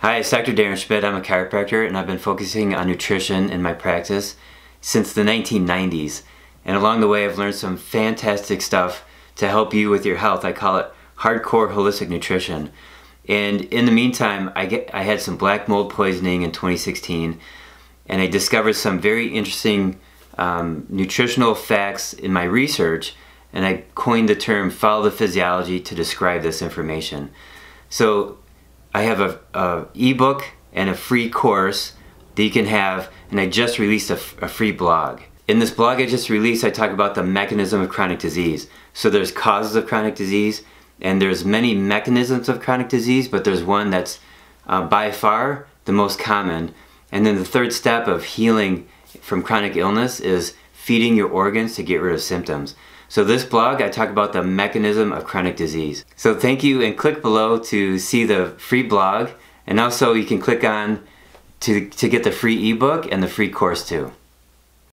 Hi, it's Dr. Darren Schmidt. I'm a chiropractor and I've been focusing on nutrition in my practice since the 1990s. And along the way, I've learned some fantastic stuff to help you with your health. I call it hardcore holistic nutrition. And in the meantime, I, get, I had some black mold poisoning in 2016 and I discovered some very interesting um, nutritional facts in my research and I coined the term follow the physiology to describe this information. So I have a, a ebook and a free course that you can have, and I just released a, free blog. In this blog I just released, I talk about the mechanism of chronic disease. So there's causes of chronic disease, and there's many mechanisms of chronic disease, but there's one that's uh, by far the most common. And then the third step of healing from chronic illness is feeding your organs to get rid of symptoms. So this blog, I talk about the mechanism of chronic disease. So thank you and click below to see the free blog and also you can click on to, to get the free ebook and the free course too.